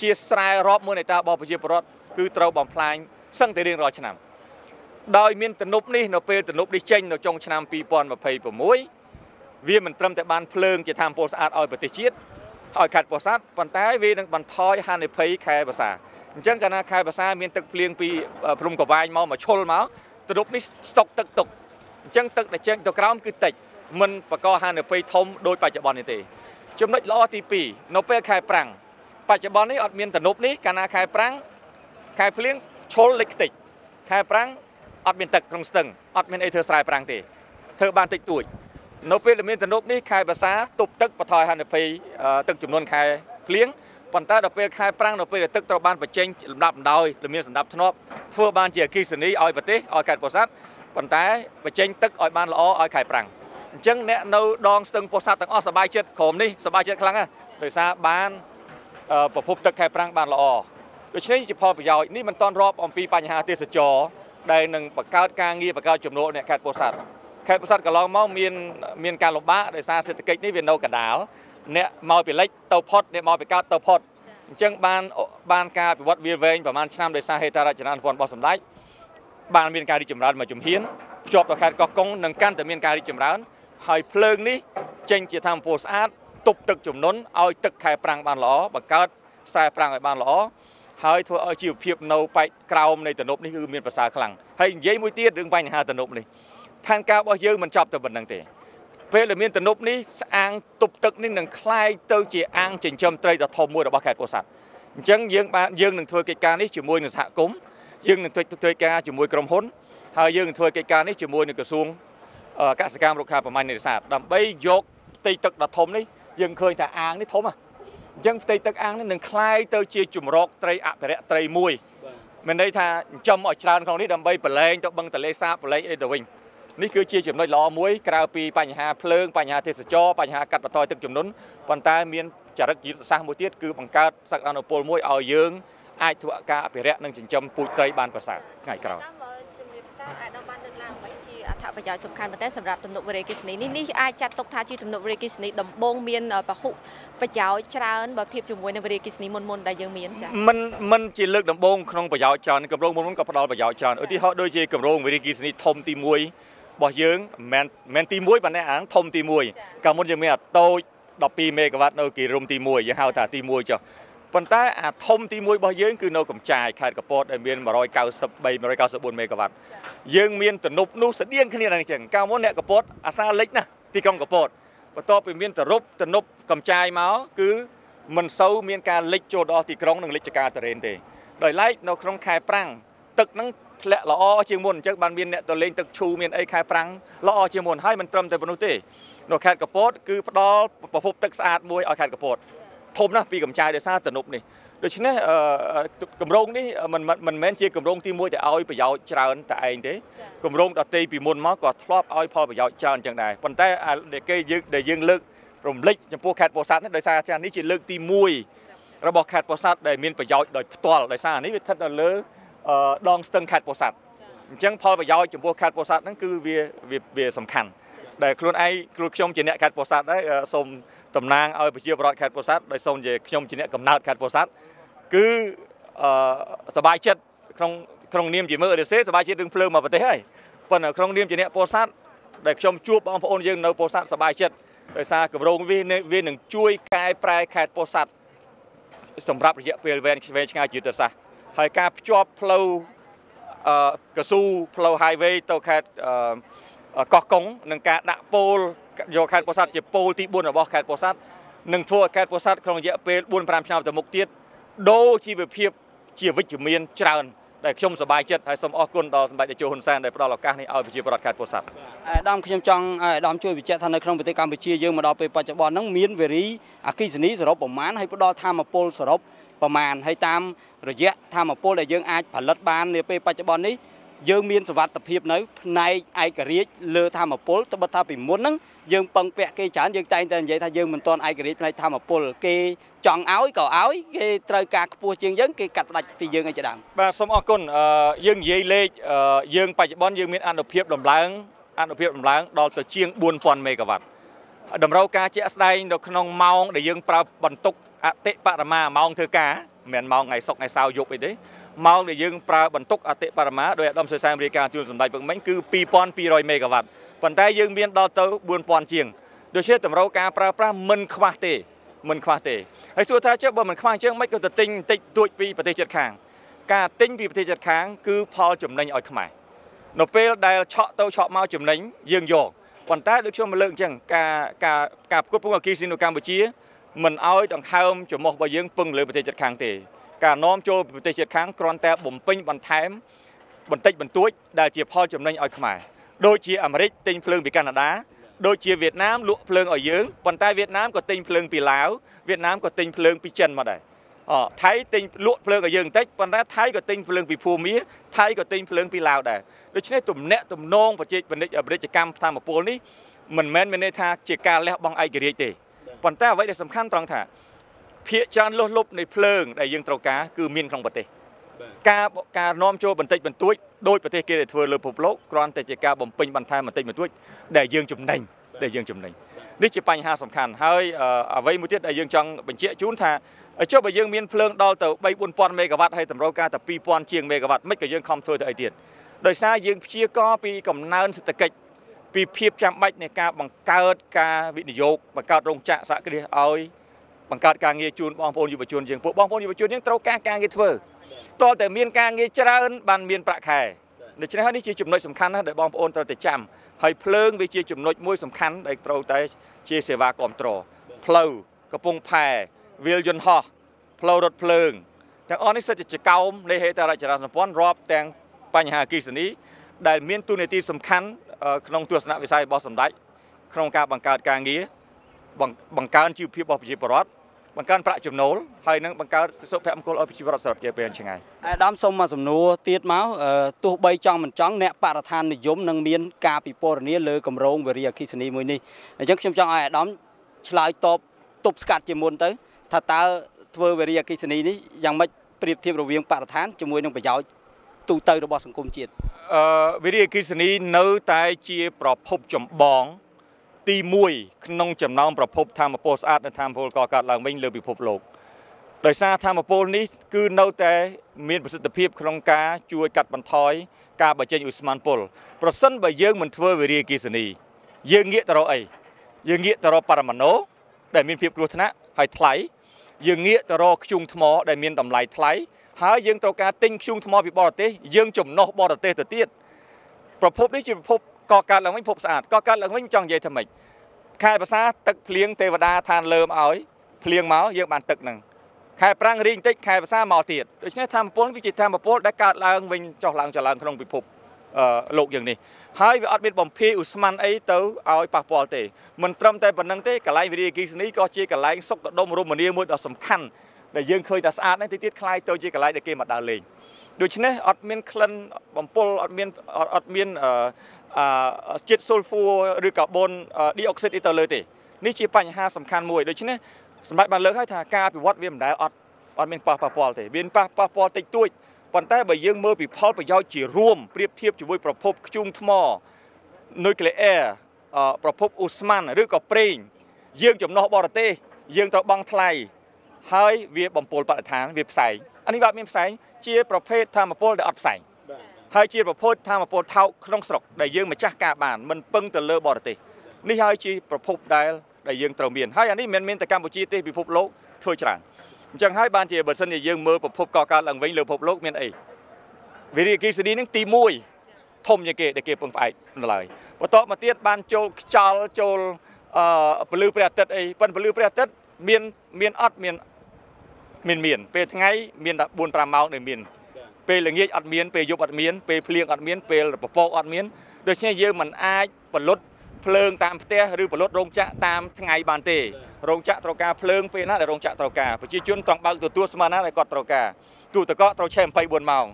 ជាស្រែរាប់មួយនៃតារបស់ប្រជាពលរដ្ឋគឺត្រូវបំផ្លាញសឹងតែរៀងរាល់ឆ្នាំដោយមានទំនប់នេះនៅពេលទំនប់នេះចេញនៅចុងឆ្នាំ2026វាមិនត្រឹមតែបានភ្លើងជាធម្មពលស្អាតឲ្យប្រទេសជាតិឲ្យខេត្តពោធិ៍សាត់ប៉ុន្តែវានឹងបន្ថយហានិភ័យខែភាសា អញ្ចឹងកាលណាខែភាសាមានទឹកភ្លៀងពីព្រំកវាញមកមកឈុលមកទំនប់នេះស្តុកទឹកទុកអញ្ចឹងទឹកដែលចេញទៅក្រោមគឺតិចមិនបកកហានិភ័យធំដូចបច្ចុប្បន្ននេះទេចំណុចល្អទី2នៅពេលខែប្រាំងបច្ចុប្បន្ននេះអត់មានទំនប់នេះកាលណាខែប្រាំងខែភ្លៀងឈុលលិចខ្ទេចខែប្រាំងអត់មានទឹកក្នុងស្ទឹងអត់មានអីធ្វើស្រែប្រាំងទេធ្វើបានតិចតួចនៅពេលដែលមានទំនប់នេះខែភាសាទប់ទឹកបន្ថយហានិភ័យទឹកចំនួនខែភ្លៀង ប៉ុន្តែដល់ពេលខែប្រាំងនៅពេលដែលទឹកត្រូវបានបញ្ចេញលំដាប់លំដោយលមានសម្ដាប់ធ្នាប់ធ្វើបានជាអគិសនីឲ្យប្រទេសឲ្យខេត្តពោធិ៍សាត់ប៉ុន្តែបញ្ចេញទឹកឲ្យបានល្អឲ្យខែប្រាំងអញ្ចឹងអ្នកនៅដងស្ទឹងពោធិ៍សាត់ទាំងអស់សប្បាយចិត្តក្រុមនេះសប្បាយចិត្តខ្លាំងណាស់ដោយសារបានប្រភពទឹកខែប្រាំងបានល្អដូច្នេះជាផលប្រយោជន៍នេះមិនតន់រាប់អំពីបញ្ហាទេសចរដែលនឹងបង្កើតការងារបង្កើតចំណូលអ្នកខេត្តពោធិ៍សាត់ខេត្តពោធិ៍សាត់កន្លងមកមានមានការលំបាកដោយសារសេដ្ឋកិច្ចនេះវានៅកណ្ដាល អ្នកមកពីលិចទៅផុតអ្នកមកពីកើតទៅផុតអញ្ចឹងបានបានការពិវត្តវាវែងប្រហែលឆ្នាំដោយសារហេដ្ឋារចនាសម្ព័ន្ធរបស់សម្ដេចបានមានការរីកចម្រើនមួយជំហានភ្ជាប់ដល់ខេត្តកោះកុងនឹងកាន់តែមានការរីកចម្រើន ហើយភ្លើងនេះចេញជាធម្មពលស្អាតទប់ទឹកជំនន់ឲ្យទឹកខែប្រាំងបានល្អបង្កើតខ្សែប្រាំងឲ្យបានល្អហើយធ្វើឲ្យជីវភាពនៅប៉ែកក្រោមនៃទំនប់នេះគឺមានប្រសើរខ្លាំងហើយនិយាយមួយទៀតរឿងបញ្ហាទំនប់នេះ ឋានការរបស់យើងមិនចប់តែប៉ុណ្្នឹងទេ ពេលដែលមានទំនប់នេះស្អាងទប់ទឹកនេះនឹងคล้ายទៅជាអាងចិញ្ចឹមត្រីដ៏ធំមួយរបស់ខេត្តពោធិ៍សាត់អញ្ចឹងយើងបានយើងនឹងធ្វើកិច្ចការនេះជាមួយនឹងសហគមន៍យើងនឹងធ្វើធ្វើការជាមួយក្រុមហ៊ុនហើយយើងនឹងធ្វើកិច្ចការនេះជាមួយនឹងក្រសួងកសិកម្មរុក្ខាប្រមាញ់នេសាទដើម្បីយកផ្ទៃទឹកដ៏ធំនេះយើងឃើញថាអាងនេះធំហ៎អញ្ចឹងផ្ទៃទឹកអាងនេះនឹងคล้ายទៅជាជំរកត្រីអភិរក្សត្រីមួយមានន័យថាចិញ្ចឹមឲ្យច្រើនក្នុងនេះដើម្បីប្រឡែងទៅបឹងទលេសាបប្រឡែងអីទៅវិញ នេះគឺជាចំណុចល្អមួយក្រៅពីបញ្ហាភ្លើងបញ្ហាទេសចរបញ្ហាកាត់បន្ថយទឹកជំនន់ប៉ុន្តែមានចរិតយុទ្ធសាស្ត្រមួយទៀតគឺបង្កើតសក្តានុពលមួយឲ្យយើងអាចធ្វើការអភិរក្សនិងចិញ្ចឹមពូជត្រីបានប្រសើរថ្ងៃក្រោយជំរាបសាស្ត្រអាដាមបានលើកឡើងវិញជាអត្ថប្រយោជន៍សំខាន់មែនទែនសម្រាប់ទំនប់វារីអគ្គិសនីនេះនេះអាចចាត់ទុកថាជាទំនប់វារីអគ្គិសនីដំបូងមានពហុប្រយោជន៍ច្រើនបើធៀបជាមួយនឹងវារីអគ្គិសនីមុនមុនដែលយើងមានចា៎មិនមិនជាលើកដំបូងក្នុងប្រយោជន៍ច្រើនគម្រោងមុនមុនក៏ផ្ដល់ប្រយោជន៍ច្រើនឧទាហរណ៍ដូចជាគម្រោងវារីអគ្គិសនីធំទី1 របស់យើងមិនមែនទី1ប៉ុន្តែអាងធំទី1កាលមុនយើងមានអាតូច12មេហ្គាវ៉ាត់នៅគិរុំទី1យើងហៅថាទី1ចុះប៉ុន្តែអាធំទី1របស់យើងគឺនៅកំចាយខេត្តកពតដែលមាន193 194មេហ្គាវ៉ាត់យើងមានទំនប់នោះស្តៀងគ្នានឹងអញ្ចឹងកាលមុនអ្នកកពតអាសាលិចណាទីក្រុងកពតបន្ទាប់ពីមានតរុបទំនប់កំចាយមកគឺមិនសូវមានការលិចចូលដល់ទីក្រុងនិងលិចចការតរ៉េនទេដោយឡែកនៅក្នុងខែប្រាំងទឹកហ្នឹង ធ្លាក់ល្អជាងមុនអញ្ចឹងបានមានអ្នកទៅលេងទឹកឈូមានអីខែប្រាំងល្អជាងមុនហើយមិនត្រឹមតែប៉ុណ្ណោះទេនៅខេត្តកពតគឺផ្ដល់ប្រភពទឹកស្អាតមួយឲ្យខេត្តកពតធំណាស់ពីកម្ចាយដោយសារទំនប់នេះដូច្នេះគម្រោងនេះមិនមិនមែនជាគម្រោងទី1ដែលឲ្យប្រយោជន៍ច្រើនតែឯងទេគម្រោងដតេពីមុនមកក៏ធ្លាប់ឲ្យផលប្រយោជន៍ច្រើនចឹងដែរប៉ុន្តែដែលគេយើងដែលយើងលើករំលេចចំពោះខេត្តពោធិ៍សាត់នេះដោយសារអានេះជាលើកទី1របស់ខេត្តពោធិ៍សាត់ដែលមានប្រយោជន៍ដោយផ្ទាល់ដោយសារនេះវាស្ថិតនៅលើ ដងស្ទឹងខេត្តពោធិ៍សាត់អញ្ចឹងផលប្រយោជន៍ចំពោះខេត្តពោធិ៍សាត់ហ្នឹងគឺវាវាសំខាន់ដែលខ្លួនឯងខ្លួនខ្ញុំជាអ្នកខេត្តពោធិ៍សាត់ដែរសូមតំណាងឲ្យប្រជាពលរដ្ឋខេត្តពោធិ៍សាត់ដោយសូមជាខ្ញុំជាអ្នកកំណើតខេត្តពោធិ៍សាត់គឺអឺសบายចិត្តក្នុងក្នុងនាមជាមើលអេសេសบายចិត្តរឿងភ្លើងមកប្រទេសហើយប៉ុន្តែក្នុងនាមជាអ្នកពោធិ៍សាត់ដែលខ្ញុំជួបបងប្អូនយើងនៅពោធិ៍សាត់សบายចិត្តដោយសារគម្រោងវាវានឹងជួយកែប្រែខេត្តពោធិ៍សាត់សម្រាប់រយៈពេលវែងវែងឆ្ងាយយុទ្ធសាស្ត្រ ហើយការភ្ជាប់ផ្លូវអឺកស៊ូផ្លូវ highway ទៅខេត្តអឺកោះកុងនឹងការដាក់ពូលយកខេត្តពោធិ៍សាត់ជាពូលទី4របស់ខេត្តពោធិ៍សាត់នឹងធ្វើឲ្យខេត្តពោធិ៍សាត់ក្នុងរយៈពេល4-5ឆ្នាំទៅមុខទៀតដូរជីវភាពជាវិជ្ជមានច្រើនដែលខ្ញុំសប្បាយចិត្តហើយសូមអរគុណដល់សម្ដេចតេជោហ៊ុនសែនដែលផ្ដល់ឱកាសនេះឲ្យប្រជាពលរដ្ឋខេត្តពោធិ៍សាត់អាដាមខ្ញុំចង់អាដាមជួយបញ្ជាក់ថានៅក្នុងប្រទេសកម្ពុជាយើងមកដល់ពេលបច្ចុប្បន្នហ្នឹងមានវេរីអគិសនីសរុបប្រមាណហើយផ្ដល់ធម្មពលសរុប ប្រមាណហើយតាមរយៈធម្មពលដែលយើងអាចផលិតបាននាពេលបច្ចុប្បន្ននេះយើងមានសវត្ថភាពនៅផ្នែកឯករាជ្យលើធម្មពលត្បិតថាពីមុនហ្នឹងយើងពឹងពាក់គេច្រើនយើងតែងតែនិយាយថាយើងមិនទាន់ឯករាជ្យផ្នែកធម្មពលគេចង់ឲ្យក៏ឲ្យគេត្រូវការខ្ពស់ជាងយើងគេកាត់ផ្ដាច់ពីយើងឲ្យច្បាស់បាទសូមអរគុណយើងនិយាយលេខយើងបច្ចុប្បន្នយើងមានអនុភាពដំឡើងអនុភាពដំឡើងដល់ទៅជាង4000មេហ្គាវ៉ាត់តម្រូវការជាក់ស្ដែងនៅក្នុងម៉ោងដែលយើងប្រើបន្ទុក អតិបរមាម៉ោងធ្វើការមិនមែនម៉ោងថ្ងៃសុក្រថ្ងៃសៅរ៍យប់អីទេម៉ោងដែលយើងប្រើបន្ទុកអតិបរមាដោយអាដាមសុសែមរាយការណ៍ជូនសម្ដេចពឹកមិញគឺ2200មេហ្គាវ៉ាត់ប៉ុន្តែយើងមានដល់ទៅ4000ជាងដូច្នេះតម្រូវការប្រើប្រាស់មិនខ្វះទេមិនខ្វះទេហើយសួរថាចុះបើមិនខ្វះអញ្ចឹងមិនក៏ទៅទិញបន្តិចទួចពីប្រទេសជិតខាង ការទិញពីប្រទេសជិតខាង គឺផលចំណេញឲ្យខ្មែរនៅពេលដែលឆក់ទៅឆក់មកចំណេញយើងយកប៉ុន្តែដូចខ្ញុំលើកអញ្ចឹងការការការប្រកួតប្រជែងអគិសនីនៅកម្ពុជា មិនឲ្យដង្ហើមចំមុះរបស់យើងពឹងលើប្រទេសជិតខាងទេការនាំចូលប្រទេសជិតខាងគ្រាន់តែបំពេញបន្ថែមបន្តិចបន្តួចដែលជាផលចំណេញឲ្យខ្មែរដូចជាអាមេរិកទិញភ្លើងពីកាណាដាដូចជាវៀតណាមលក់ភ្លើងឲ្យយើងប៉ុន្តែវៀតណាមក៏ទិញភ្លើងពីឡាវវៀតណាមក៏ទិញភ្លើងពីចិនមកដែរអថៃទិញលក់ភ្លើងឲ្យយើងបន្តិចប៉ុន្តែថៃក៏ទិញភ្លើងពីភូមាថៃក៏ទិញភ្លើងពីឡាវដែរដូច្នេះទំនាក់ទំនងប្រជាពាណិជ្ជពាណិជ្ជកម្មធម្មពលនេះមិនមែនមានន័យថាជាការលះបង់ឯករាជ្យទេ ប៉ុន្តែអ្វីដែលសំខាន់ត្រង់ថាភាកច្រើនលុះលុបនៃភ្លើងដែលយើងត្រូវការគឺមានក្នុងប្រទេសការការនាំចូលបន្តិចបន្តួចដោយប្រទេសគេដែលធ្វើលើពិភពលោកគ្រាន់តែជាការបំពេញបន្ថែមបន្តិចបន្តួចដែលយើងចំណេញដែលយើងចំណេញនេះជាបញ្ហាសំខាន់ហើយអ្វីមួយទៀតដែលយើងចង់បញ្ជាក់ជូនថាចុះបើយើងមានភ្លើងដល់ទៅ3 4000មេហ្គាវ៉ាត់ហើយតម្រូវការតែ2000ជាងមេហ្គាវ៉ាត់មិនក៏យើងខំធ្វើទៅអីទៀតដោយសារយើងព្យាករពីកំណើនសេដ្ឋកិច្ច ពីភាពចាំបាច់នៃការបង្កើតការវិនិយោគបង្កើតរោងចក្រសហគ្រាសឲ្យបង្កើតការងារជូនបងប្អូនយុវជនយើងពួកបងប្អូនយុវជនយើងត្រូវការការងារធ្វើតើតែមានការងារច្រើនបានមានប្រាក់ខែដូច្នេះហើយនេះជាចំណុចសំខាន់ណាស់ដែលបងប្អូនត្រូវតែចាំហើយភ្លើងវាជាចំណុចមួយសំខាន់ដែលត្រូវតែជាសេវាគ្រប់គ្រងផ្លូវកំពង់ផែវាលយន្តហោះផ្លូវរថភ្លើងទាំងអស់នេះសិតជាកោមនៃហេដ្ឋារចនាសម្ព័ន្ធរាប់ទាំងបញ្ហាអគិសនីដែលមានទូនាទីសំខាន់ ក្នុងទស្សនវិស័យរបស់សម្ដេចក្នុងការបង្កើតការងារបង្កើនជីវភាពរបស់ប្រជាពលរដ្ឋបង្កើនប្រាក់ចំណូលហើយនឹងបង្កើតសុភមង្គលឲ្យប្រជាពលរដ្ឋសរុបជាពេលឆ្ងាយអាដាមសូមមកសំណួរទៀតមកទោះបីចង់មិនចង់អ្នកបរិស្ថាននិយមនឹងមានការពិពណ៌នាលើគម្រោងវិរិយអគិសនីមួយនេះអញ្ចឹងខ្ញុំចង់ឲ្យអាដាមឆ្លើយតបទប់ស្កាត់ជាមុនទៅថាតើធ្វើវិរិយអគិសនីនេះយ៉ាងម៉េចប្រៀបធៀបរវាងបរិស្ថានជាមួយនឹងប្រយោជន៍ ទូទៅរបស់សង្គមជាតិអអឺវិរិយអគិសនីនៅតែជាប្រភពចម្បងទី1ក្នុងចំណោមប្រភពធម្មពលស្អាតនិងធម្មពលកកើតឡើងវិញលើពិភពលោកដោយសារធម្មពលនេះគឺនៅតែមានប្រសិទ្ធភាពក្នុងការជួយកាត់បន្ថយការបញ្ចេញឧស្ម័នពុលប្រសិនបើយើងមិនធ្វើវិរិយអគិសនីយើងងាកទៅរកអីយើងងាកទៅរកបរមាណូដែលមានភាពគ្រោះថ្នាក់ហើយថ្លៃយើងងាកទៅរកធ្យូងថ្មដែលមានតម្លៃថ្លៃ ហើយយើងត្រូវការទិញធ្យូងថ្មពីបរទេសយើងចំណុះបរទេសទៅទៀតប្រភពនេះជាប្រភពកកើតឡើងវិញភពស្អាតកកើតឡើងវិញចង់និយាយថាម៉េចខែភាសាទឹកភ្លៀងទេវតាឋានលើមឲ្យភ្លៀងមកយើងបានទឹកហ្នឹងខែប្រាំងរីងតិចខែភាសាមកទៀតដូច្នេះធម្មពលវាជាធម្មពលដែលកើតឡើងវិញចុះឡើងចុះឡើងក្នុងពិភពអឺលោកយ៉ាងនេះហើយវាអត់មានបំភាយឧស្ម័នអីទៅឲ្យប៉ះពាល់ទេមិនត្រឹមតែប៉ុណ្្នឹងទេកន្លែងវិរិយអគិសនីក៏ជាកន្លែងសុខដុមរមនាមួយដ៏សំខាន់ ដែលយើងឃើញតែស្អាតនេះទៅទៀតคล้ายទៅជាកន្លែងដែលគេមកដើរលេងដូច្នេះអត់មានក្លិនបំពុលអត់មានអត់មានអឺជាតិស៊ុលហ្វូឬកាបូនឌីអុកស៊ីតអីទៅលើទេនេះជាបញ្ហាសំខាន់មួយដូច្នេះសម្រាប់បានលើកឲ្យថាការអភិវឌ្ឍវាមិនដែលអត់អត់មានប៉ះប៉ះពាល់ទេមានប៉ះប៉ះពាល់តិចតួចប៉ុន្តែបើយើងមើលពីផលប្រយោជន៍ជារួមប្រៀបធៀបជាមួយប្រភពខ្ជូងថ្ម nuclear ប្រភពអូស្មန်ឬក៏ប្រេងយើងចំណោះបរទេសយើងត្រូវបង់ថ្លៃ ហើយវាបំពុលបរិស្ថានវាផ្សែងអានេះបាទមានផ្សែងជាប្រភេទធម្មពលដែលអត់ផ្សែងហើយជាប្រភេទធម្មពលថោកក្នុងស្រុកដែលយើងម្ចាស់ការបានមិនពឹងទៅលើបរទេសនេះហើយជាប្រភពដែលដែលយើងត្រូវមានហើយអានេះមិនមែនតែកម្ពុជាទេពិភពលោកធ្វើច្រើនអញ្ចឹងហើយបានជាបើសិនជាយើងមើលប្រភពកកើតឡើងវិញលើពិភពលោកមានអីវិរិយអគិសនីនឹងទី1ធំជាងគេដែលគេពឹងផ្អែកនៅឡើយបន្ទាប់មកទៀតបានចូលខ្យល់ចូលអឺពលឺព្រះអាទិត្យអីប៉ុន្តែពលឺព្រះអាទិត្យមានមានអត់មាន មានមានពេលថ្ងៃមានតែ4 5ម៉ោងដែលមានពេលល្ងាចអត់មានពេលយប់អត់មានពេលភ្លៀងអត់មានពេលពពកអត់មានដូច្នេះយើងមិនអាចប្លុតភ្លើងតាមផ្ទះឬប្លុតរោងចក្រតាមថ្ងៃបានទេរោងចក្រត្រូវការភ្លើងពេលណាដែលរោងចក្រត្រូវការប្រជាជនចង់បើកទទួលស្មើណាដែលគាត់ត្រូវការទូតកកត្រូវឆេ24ម៉ោង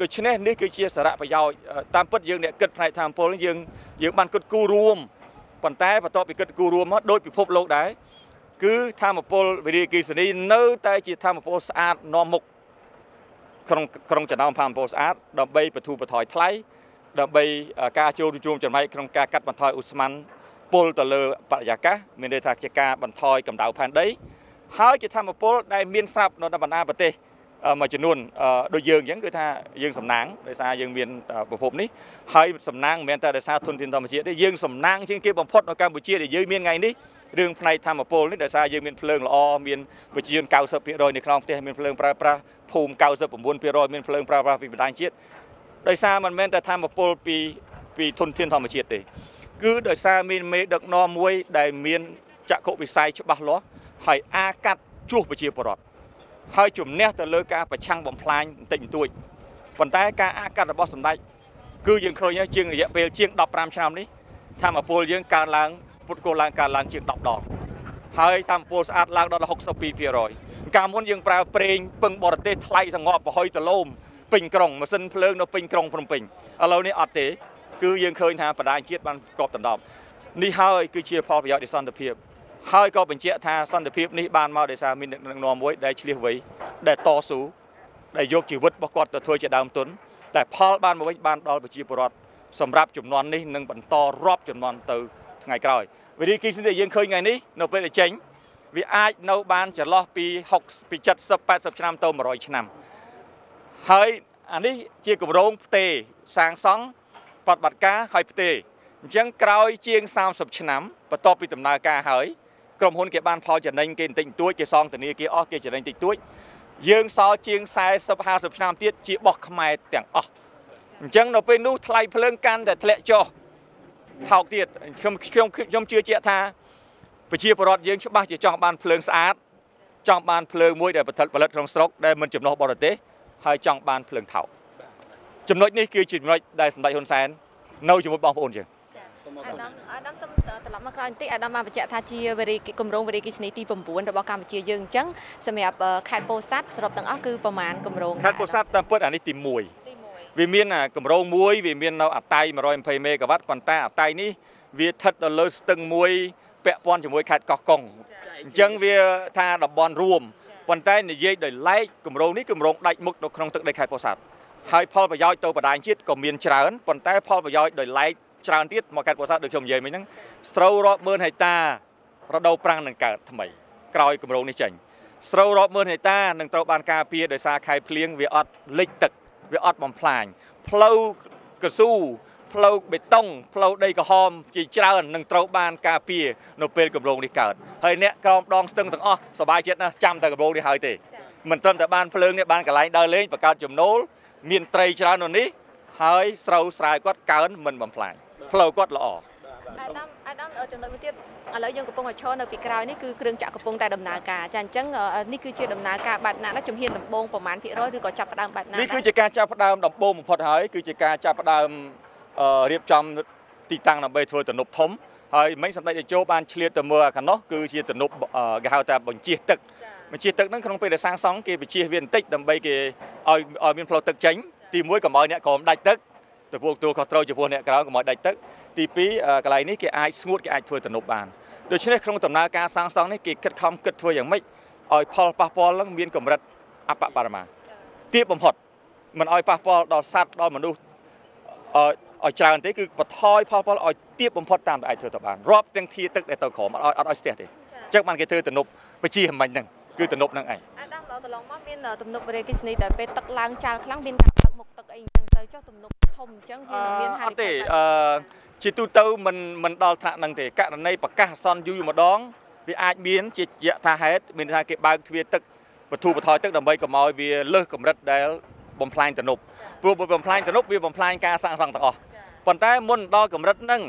ដូច្នេះនេះគឺជាសារៈប្រយោជន៍តាមពិតយើងអ្នកគិតផ្នែកធម្មពលយើងយើងបានគិតគូររួមប៉ុន្តែបន្ទាប់ពីគិតគូររួមមកដោយពិភពលោកដែរ គឺធម្មពលវិរិយអគិសនីនៅតែជាធម្មពលស្អាតនាំមុខក្នុងក្នុងចំណោមធម្មពលស្អាតដើម្បីបទូបថយថ្លៃដើម្បីការចូលរួមចំណែកក្នុងការកាត់បន្ថយឧស្ម័នពុលទៅលើបរិយាកាសមានន័យថាជាការបន្ថយកម្ដៅផែនដីហើយជាធម្មពលដែលមានស្រាប់នៅតាមបណ្ដាប្រទេសមួយចំនួនដូចយើងអញ្ចឹងគឺថាយើងសំណាងដោយសារយើងមានប្រភពនេះហើយសំណាងមិនមែនតែដោយសារធនធានធម្មជាតិទេយើងសំណាងជាងគេបំផុតនៅកម្ពុជាដែលយើងមានថ្ងៃនេះ រឿងផ្នែកធម្មពលនេះដោយសារយើងមានភ្លើងល្អមានប្រជាជន90%នៅក្នុងផ្ទះមានភ្លើងប្រើប្រាស់ភូមិ99%មានភ្លើងប្រើប្រាស់ពីបណ្ដាញជាតិដោយសារមិនមែនតែធម្មពលពីពីធនធានធម្មជាតិទេគឺដោយសារមានមេដឹកនាំមួយដែលមានចក្ខុវិស័យច្បាស់លាស់ហើយអាកាត់ជួសប្រជាពលរដ្ឋហើយជំនះទៅលើការប្រឆាំងបំផ្លាញបន្តិចបន្តួចប៉ុន្តែការអាកាត់របស់សម្ដេចគឺយើងឃើញហើយជាងរយៈពេលជាង15ឆ្នាំនេះធម្មពលយើងកើនឡើង ពុតគោឡើងកើនឡើងជាង10ដងហើយធម្មពលស្អាតឡើងដល់62%កាលមុនយើងប្រើប្រេងពឹងបរទេសថ្លៃសងប់ប្រហុយដលោមពេញក្រុងម៉ាស៊ីនភ្លើងនៅពេញក្រុងភ្នំពេញឥឡូវនេះអត់ទេគឺយើងឃើញថាបដាជាតិបានក្របដណ្ដប់នេះហើយគឺជាផលប្រយោជន៍នៃសន្តិភាពហើយក៏បញ្ជាក់ថាសន្តិភាពនេះបានមកដោយសារមានដឹកនាំមួយដែលឆ្លៀសវៃដែលតស៊ូដែលយកជីវិតរបស់គាត់ទៅធ្វើជាដើមទុនតែផលបានមកវិញបានដល់ប្រជាពលរដ្ឋសម្រាប់ចំនួននេះនឹងបន្តរាប់ចំនួនទៅ ថ្ងៃក្រោយវិរិយគីសិនដែលយើងឃើញថ្ងៃនេះនៅពេលដែលចេញវាអាចនៅបានចន្លោះពី60ពី70 80ឆ្នាំទៅ100ឆ្នាំហើយអានេះជាគម្រោងផ្ទេសាងសង់បដិបត្តិការហើយផ្ទេអញ្ចឹងក្រោយជាង30ឆ្នាំបន្ទាប់ពីដំណើរការហើយក្រុមហ៊ុនគេបានផលចំណេញគេបន្តិចបន្តួចគេសងធនាគារអស់គេចំណេញតិចតួចយើងសល់ជាង40 50ឆ្នាំទៀតជាបោះខ្មែរទាំងអស់អញ្ចឹងនៅពេលនោះថ្លៃភ្លើងកាន់តែធ្លាក់ចុះ ថោកទៀតខ្ញុំខ្ញុំខ្ញុំជឿជាក់ថាប្រជាពលរដ្ឋយើងច្បាស់ជាចង់បានភ្លើងស្អាតចង់បានភ្លើងមួយដែលផលិតក្នុងស្រុកដែលមិនចំណុះបរទេសហើយចង់បានភ្លើងថោកចំណុចនេះគឺជាចំណុចដែលសម្ដេចហ៊ុនសែននៅជាមួយបងប្អូនយើងអាដាមអាដាមសូមត្រឡប់មកក្រោយបន្តិចអាដាមបានបញ្ជាក់ថាជាវេរីគម្រោងវេរីគិសនីទី9របស់កម្ពុជាយើងអញ្ចឹងសម្រាប់ខេត្តពោធិ៍សាត់សរុបទាំងអស់គឺប្រមាណគម្រោងខេត្តពោធិ៍សាត់តាមពិតអានេះទី1 វាមានគម្រោងមួយវាមាននៅអតៃ120មេហ្គាវ៉ាត់ប៉ុន្តែអតៃនេះវាស្ថិតនៅលើស្ទឹងមួយពាក់ព័ន្ធជាមួយខេត្តកោះកុងអញ្ចឹងវាថាតំបន់រួមប៉ុន្តែនិយាយដោយឡែកគម្រោងនេះគម្រោងដាច់មុខនៅក្នុងទឹកដីខេត្តពោធិ៍សាត់ហើយផលប្រយោជន៍ទៅបណ្ដាញជាតិក៏មានច្រើនប៉ុន្តែផលប្រយោជន៍ដោយឡែកច្រើនទៀតមកខេត្តពោធិ៍សាត់ដូចខ្ញុំនិយាយមិញហ្នឹងស្រូវរាប់ម៉ឺនហិកតារដូវប្រាំងនឹងកើតថ្មីក្រោយគម្រោងនេះចេញស្រូវរាប់ម៉ឺនហិកតានឹងត្រូវបានការពារដោយសារខែភ្លៀងវាអត់លិចទឹក វាអត់បំផ្លាញផ្លូវកស៊ូផ្លូវបេតុងផ្លូវដីក្រហមជាច្រើននឹងត្រូវបានការពារនៅពេលគម្រោងនេះកើតហើយអ្នកក្រោមដងស្ទឹងទាំងអស់សប្បាយចិត្តណាស់ចាំតែគម្រោងនេះហើយទេមិនត្រឹមតែបានភ្លើងនេះបានកន្លែងដើរលេងបង្កើតចំណូលមានត្រីច្រើននៅនេះហើយស្រូវស្រែគាត់កើនមិនបំផ្លាញផ្លូវគាត់ល្អអាដាម អាដាមចំណុចមួយទៀតឥឡូវយើងកំពុងតែឈរនៅពីក្រោយនេះគឺគ្រឿងចាក់កំពុងតែដំណើរការចាអញ្ចឹងនេះគឺជាដំណើរការបែបណាណាជំហានដំបូងប្រមាណភាគរយឬក៏ចាប់ផ្ដើមបែបណានេះគឺជាការចាប់ផ្ដើមដំបូងបំផុតហើយគឺជាការចាប់ផ្ដើមរៀបចំទីតាំងដើម្បីធ្វើទំនប់ធំហើយមិញសម្ដេចតេជោបានឆ្លៀតទៅមើលអាកណោះគឺជាទំនប់គេហៅថាបញ្ជាទឹកបញ្ជាទឹកហ្នឹងក្នុងពេលដែលសាងសង់គេបញ្ជាវាបន្តិចដើម្បីគេឲ្យឲ្យមានផ្លូវទឹកចេញទី1កុំឲ្យអ្នកក្រោមដាច់ទឹក ទៅពួកទួលខុសត្រូវចំពោះអ្នកក្រោមកុំឲ្យដាច់ទឹកទី2កន្លែងនេះគេអាចស្ងួតគេអាចធ្វើទំនប់បានដូច្នេះក្នុងដំណើរការសាងសង់នេះគេគិតខំគិតធ្វើយ៉ាងម៉េចឲ្យផលប៉ះពាល់នឹងមានកម្រិតអបបរមាទាបបំផុតមិនឲ្យប៉ះពាល់ដល់សត្វដល់មនុស្សឲ្យច្រើនទេគឺបន្ថយផលផលឲ្យទាបបំផុតតាមដែលអាចធ្វើទៅបានរាប់ទាំងធាទឹកដែលទៅក្រោមអត់អត់ឲ្យស្ទះទេអញ្ចឹងបានគេធ្វើទំនប់បជាមិញហ្នឹងគឺទំនប់ហ្នឹងឯងអាដាមដល់កន្លងមកមានទំនប់រេគិសនីតែពេលទឹកឡើងចាល់ខ្លាំងមានការផឹកមុខទឹកអីអញ្ចឹង ទៅចុះទំនប់ធំអញ្ចឹងវានឹងមានហានិភ័យអត់ទេអឺជាទូទៅមិនមិនដល់ថ្នាក់ហ្នឹងទេករណីប្រកាសអសន្នយូរម្ដងវាអាចមានជាយថាហេតុមានថាគេបើកទ្វារទឹកបទូបថយទឹកដើម្បីកុំឲ្យវាលើសកម្រិតដែលបំផ្លាញទំនប់ព្រោះបើបំផ្លាញទំនប់វាបំផ្លាញការសាងសង់ទាំងអស់ប៉ុន្តែមុនដល់កម្រិតហ្នឹង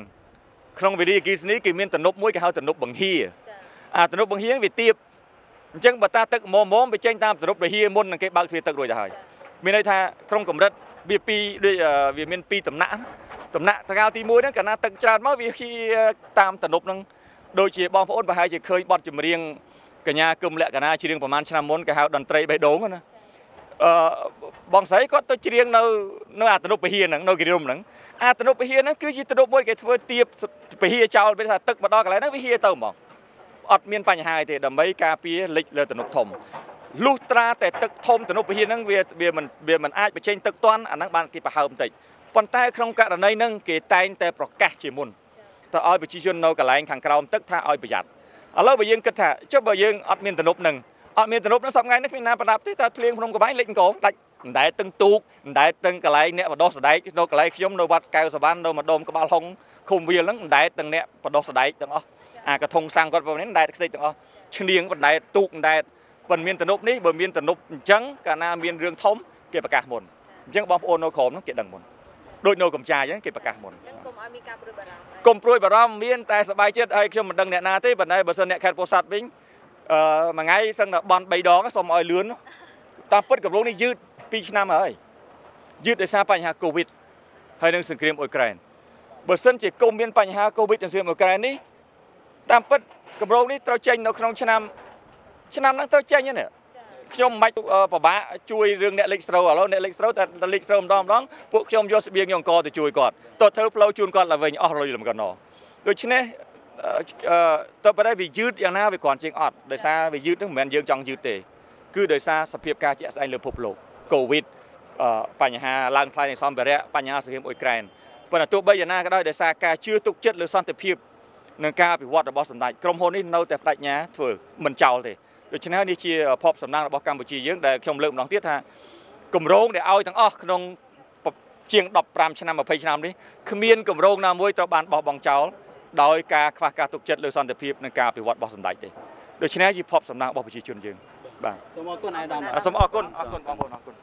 ក្នុងវិរិយអគិសនីគេមានទំនប់មួយគេហៅទំនប់បង្ហៀអាទំនប់បង្ហៀវាទៀបអញ្ចឹងបើតាទឹកមុំមុំវាចេញតាមទំនប់បង្ហៀមុននឹងគេបើកទ្វារទឹករួចទៅហើយមានន័យថាក្នុងកម្រិត វាពីរដូចវាមានពីរតំណាក់តំណាក់តកៅទី1ហ្នឹងកាលណាទឹកច្រើនមកវាហៀតាមទំនប់ហ្នឹងដូចជាបងប្អូនប្រហែលជាឃើញបទចម្រៀងកញ្ញាគឹមលក្ខណៈច្រៀងប្រហែលឆ្នាំមុនគេហៅតន្ត្រីបេះដូងណាអឺបងស្រីគាត់ទៅច្រៀងនៅនៅអាតនុពហិហ្នឹងនៅគិរមហ្នឹងអាតនុពហិហ្នឹងគឺជាតនុមួយគេធ្វើទៀបពហិចោលពេលថាទឹកមកដល់កន្លែងហ្នឹងវាហិទៅហ្មងអត់មានបញ្ហាទេដើម្បីការពារលិចលើតនុធំ លុះត្រាតែទឹកធំតនុពហិហ្នឹងវាវាមិនវាមិនអាចបញ្ចេញទឹកតាន់អាហ្នឹងបានគេប្រហើមបន្តិចប៉ុន្តែក្នុងករណីហ្នឹងគេតែងតែប្រកាសជាមុនទៅឲ្យប្រជាជននៅកន្លែងខាងក្រោមទឹកថាឲ្យប្រយ័ត្នឥឡូវបើយើងគិតថាចុះបើយើងអត់មានតនុហ្នឹងអត់មានទំនប់នឹងសប្ងៃនេះគ្មានណាប្រដាប់ទេតែភ្លៀងភ្នំក្បែរលេចកងដាច់មិនដែលទឹងទូកមិនដែលទឹងកន្លែងអ្នកបដោះស្ដែកនៅកន្លែងខ្ញុំនៅវត្តកៅសវណ្ណនៅម្ដុំក្បាលហុងឃុំវាលហ្នឹងមិនដែលទាំងអ្នកបដោះស្ដែកទាំងអស់អាកធុងសាំងគាត់ប៉ុណ្ណេះមិនដែលខ្ទេចទាំងអស់ឈ្នៀងមិនដែលទូកមិនដែល ប៉ុន្មានទំនប់នេះបើមានទំនប់អញ្ចឹងកាលណាមានរឿងធំគេប្រកាសមុនអញ្ចឹងបងប្អូននៅក្រោមហ្នឹងគេដឹងមុនដូចនៅកំចាយអញ្ចឹងគេប្រកាសមុនអញ្ចឹងកុំឲ្យមានការព្រួយបារម្ភកុំព្រួយបារម្ភមានតែសบายចិត្តឲ្យខ្ញុំមិនដឹងអ្នកណាទេប៉ុន្តែបើសិនអ្នកខេត្តពោធិ៍សាត់វិញអឺមួយថ្ងៃសឹងតែបន់3ដងសូមឲ្យលឿនតាមពិតកម្រងនេះយឺត2ឆ្នាំហើយយឺតដោយសារបញ្ហាកូវីដហើយនឹងសង្គ្រាមអ៊ុយក្រែនបើសិនជាគុំមានបញ្ហាកូវីដនិងសង្គ្រាមអ៊ុយក្រែននេះតាមពិតកម្រងនេះត្រូវចេញនៅក្នុងឆ្នាំ ឆ្នាំហ្នឹងត្រូវចេញហ្នឹងខ្ញុំមិនបាច់ពិបាកជួយរឿងអ្នកលេខស្រូវឥឡូវអ្នកលេខស្រូវតែលេខស្រូវម្ដងម្ដងពួកខ្ញុំយកស្បៀងយកអង្គទៅជួយគាត់ទៅធ្វើផ្លូវជូនគាត់ឡើងវិញអស់លុយលំកណ្ដោដូច្នេះទៅប៉ុន្តែវាយឺតយ៉ាងណាវាគ្រាន់ជាងអត់ដោយសារវាយឺតនឹងមិនមែនយើងចង់យឺតទេគឺដោយសារសភាពការជាក់ស្ដែងលើពិភពលោកកូវីដបញ្ហាឡើងថ្លៃនៃសម្ភារៈបញ្ហាសង្គ្រាមអ៊ុយក្រែនប៉ុន្តែទោះបីយ៉ាងណាក៏ដោយដោយសារការជឿទុកចិត្តលើសន្តិភាពនិងការអភិវឌ្ឍរបស់សម្ដេចក្រុមហ៊ុននេះនៅតែបដិញ្ញាធ្វើមិនចោលទេ ដូច្នេះនេះជាភពសំណាងរបស់កម្ពុជាយើងដែលខ្ញុំលើកម្ដងទៀតថាគម្រោងដែលឲ្យទាំងអស់ក្នុងជាង15ឆ្នាំ20ឆ្នាំនេះគ្មានគម្រោងណាមួយត្រូវបានបោះបង់ចោលដោយការខ្វះការទុកចិត្តលើសន្តិភាពនិងការអភិវឌ្ឍរបស់សម្ដេចទេដូច្នេះជាភពសំណាងរបស់ប្រជាជនយើងបាទសូមអរគុណអាយដាមសូមអរគុណអរគុណបងប្អូនអរគុណ